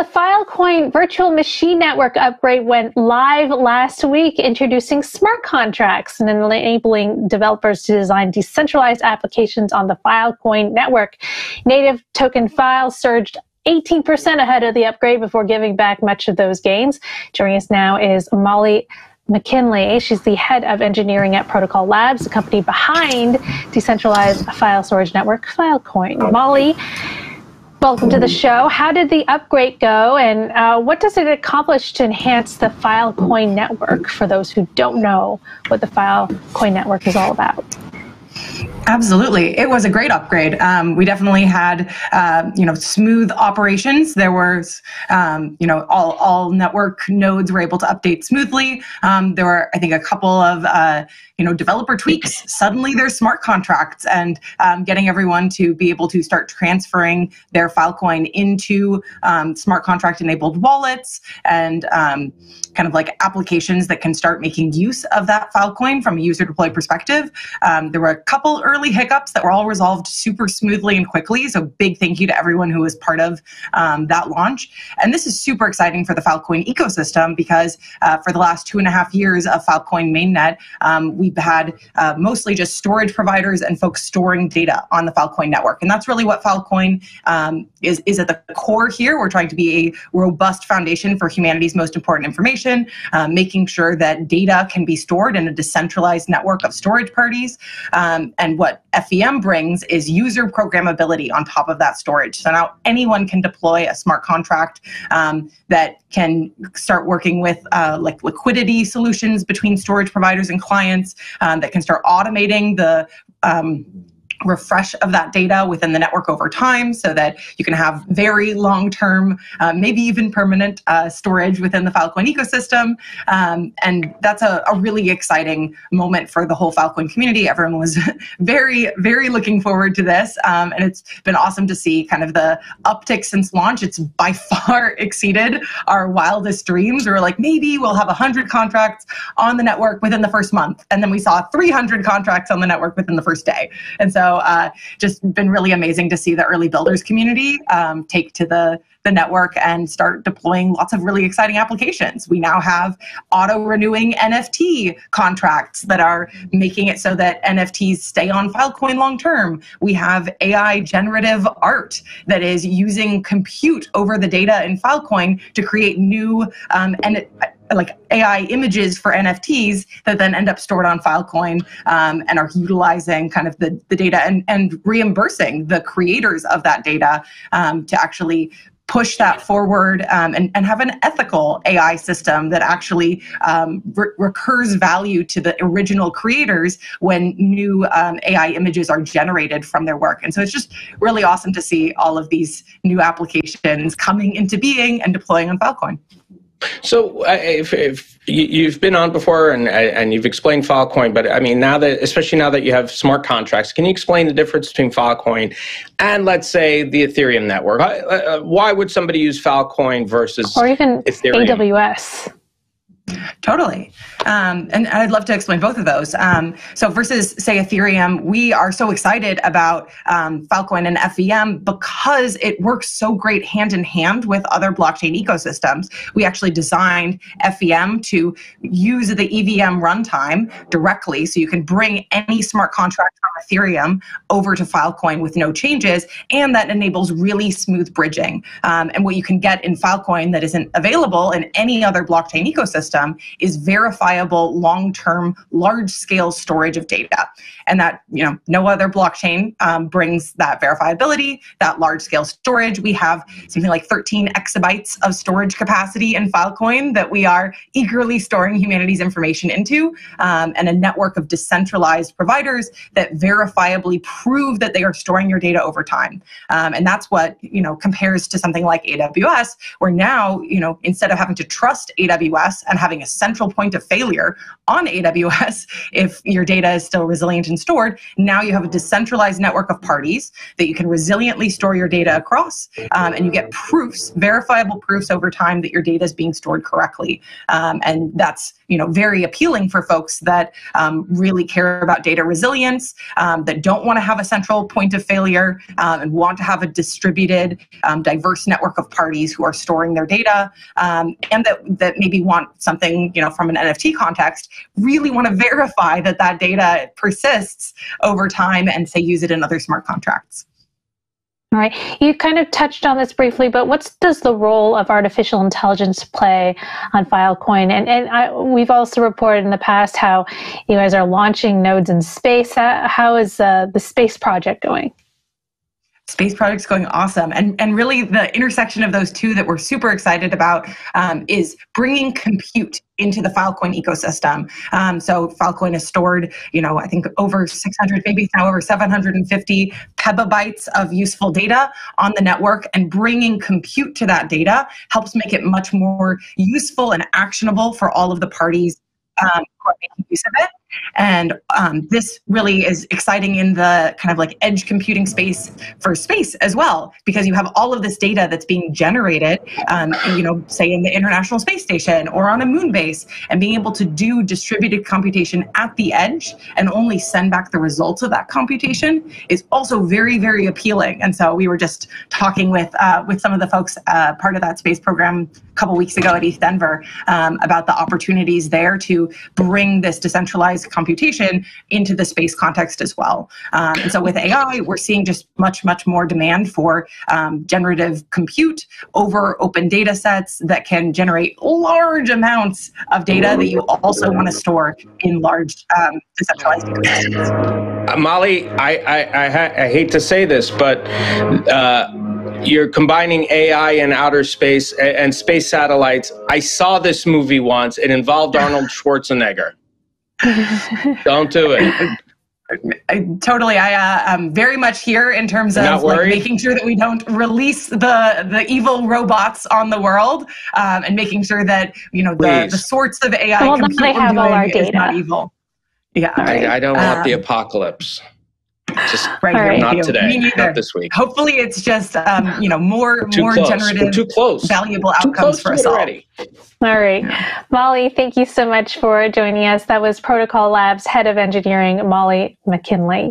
The Filecoin virtual machine network upgrade went live last week, introducing smart contracts and enabling developers to design decentralized applications on the Filecoin network. Native token files surged 18% ahead of the upgrade before giving back much of those gains. Joining us now is Molly Mackinlay. She's the head of engineering at Protocol Labs, the company behind decentralized file storage network Filecoin. Oh. Molly, welcome to the show. How did the upgrade go, and uh, what does it accomplish to enhance the Filecoin network for those who don't know what the Filecoin network is all about? Absolutely, it was a great upgrade. Um, we definitely had, uh, you know, smooth operations. There was, um, you know, all all network nodes were able to update smoothly. Um, there were, I think, a couple of, uh, you know, developer tweaks. Suddenly, there's smart contracts and um, getting everyone to be able to start transferring their Filecoin into um, smart contract enabled wallets and um, kind of like applications that can start making use of that Filecoin from a user deploy perspective. there were a couple early hiccups that were all resolved super smoothly and quickly. So big thank you to everyone who was part of um, that launch. And this is super exciting for the Filecoin ecosystem because uh, for the last two and a half years of Filecoin mainnet, um, we've had uh, mostly just storage providers and folks storing data on the Filecoin network. And that's really what Filecoin um, is, is at the core here. We're trying to be a robust foundation for humanity's most important information, uh, making sure that data can be stored in a decentralized network of storage parties. Um, and what FVM brings is user programmability on top of that storage. So now anyone can deploy a smart contract um, that can start working with uh, like liquidity solutions between storage providers and clients um, that can start automating the um, refresh of that data within the network over time so that you can have very long term, uh, maybe even permanent uh, storage within the Filecoin ecosystem. Um, and that's a, a, really exciting moment for the whole Filecoin community. Everyone was very, very looking forward to this. Um, and it's been awesome to see kind of the uptick since launch. It's by far exceeded our wildest dreams. We were like, maybe we'll have 100 contracts on the network within the first month. And then we saw 300 contracts on the network within the first day. And so uh, just been really amazing to see the early builders community um, take to the the network and start deploying lots of really exciting applications. We now have auto renewing NFT contracts that are making it so that NFTs stay on Filecoin long term. We have AI generative art that is using compute over the data in Filecoin to create new um, and like AI images for NFTs that then end up stored on Filecoin um, and are utilizing kind of the, the data and, and reimbursing the creators of that data um, to actually push that forward um, and, and have an ethical AI system that actually um, re- recurs value to the original creators when new um, AI images are generated from their work. And so it's just really awesome to see all of these new applications coming into being and deploying on Filecoin. So, uh, if, if, you've been on before and and you've explained Filecoin, but I mean now that especially now that you have smart contracts, can you explain the difference between Filecoin and let's say the Ethereum network? Uh, uh why would somebody use Filecoin versus or even Ethereum? AWS? Totally. Um, and I'd love to explain both of those. Um, so versus say Ethereum, we are so excited about um, Filecoin and FVM because it works so great hand in hand with other blockchain ecosystems. We actually designed FVM to use the EVM runtime directly, so you can bring any smart contract from Ethereum over to Filecoin with no changes, and that enables really smooth bridging. Um, and what you can get in Filecoin that isn't available in any other blockchain ecosystem is long-term large-scale storage of data. And that you know no other blockchain um, brings that verifiability that large-scale storage. We have something like 13 exabytes of storage capacity in filecoin that we are eagerly storing humanity's information into um, and a network of decentralized providers that verifiably prove that they are storing your data over time. Um, and that's what you know compares to something like aws where now you know instead of having to trust aws and having a central point of faith failure on AWS, if your data is still resilient and stored, now you have a decentralized network of parties that you can resiliently store your data across, um, and you get proofs, verifiable proofs over time that your data is being stored correctly. Um, and that's you know very appealing for folks that um, really care about data resilience, um, that don't want to have a central point of failure, um, and want to have a distributed, um, diverse network of parties who are storing their data, and that that maybe want something you know from an NFT context really want to verify that that data persists over time and say use it in other smart contracts. All right. You kind of touched on this briefly, but what does the role of artificial intelligence play on Filecoin? And, and I, we've also reported in the past how you guys are launching nodes in space. how is uh, the space project going? Space project's going awesome. And and really the intersection of those two that we're super excited about um, is bringing compute into the filecoin ecosystem. Um, so filecoin is stored you know i think over 600 maybe now over 750 petabytes of useful data on the network and bringing compute to that data helps make it much more useful and actionable for all of the parties um, who are making use of it and um, this really is exciting in the kind of like edge computing space for space as well, because you have all of this data that's being generated, um, you know, say in the International Space Station or on a moon base, and being able to do distributed computation at the edge and only send back the results of that computation is also very, very appealing. And so we were just talking with uh, with some of the folks uh, part of that space program a couple weeks ago at ETHDenver um, about the opportunities there to bring this decentralized computation into the space context as well. Um, and so with AI, we're seeing just much, much more demand for um, generative compute over open data sets that can generate large amounts of data that you also want to store in large um, decentralized ecosystems. Uh, Molly, I, I, I, I, hate to say this, but uh, you're combining AI and outer space and space satellites. I saw this movie once. It involved Arnold Schwarzenegger. Don't do it. I, totally. I uh, am very much here in terms of like, making sure that we don't release the the evil robots on the world, um, and making sure that you know the, the sorts of AI well, compute they have all our data. is not evil. Yeah, I, I don't want um, the apocalypse. Just right, right. not today, not this week. Hopefully, it's just um, you know more too more close. generative, We're too close, valuable too outcomes for us all. Already. All right, Molly, thank you so much for joining us. That was Protocol Labs head of engineering, Molly Mackinlay.